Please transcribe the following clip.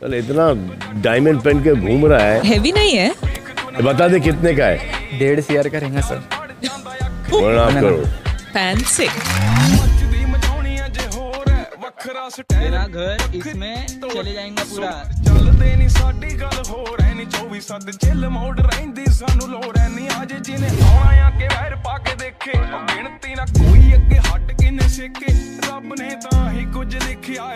कल इतना डायमंड पहन के घूम रहा है हैवी नहीं है ये बता दे कितने का है डेढ़ सी का रहेगा सर प्रणाम करो फैंसी तेरा घर इसमें चले जाएँगे पूरा ਚੱਲਦੇ ਨਹੀਂ ਸਾਡੀ ਗੱਲ ਹੋਰ ਐ ਨਹੀਂ 24 ਸੱਤ ਚਿੱਲ ਮੋੜ ਰਹਿੰਦੀ ਸਾਨੂੰ ਲੋੜ ਐ ਨਹੀਂ ਅੱਜ ਜਿਹਨੇ ਆਉਣਾ ਆ ਕੇ ਵੈਰ ਪਾ ਕੇ ਦੇਖੇ ਉਹ ਗਿਣਤੀ ਨਾ ਕੋਈ ਅੱਗੇ ਹੱਟ ਕਿਨੇ ਸੇਕੇ ਰੱਬ ਨੇ ਤਾਂ ਹੀ ਕੁਝ ਲਿਖਿਆ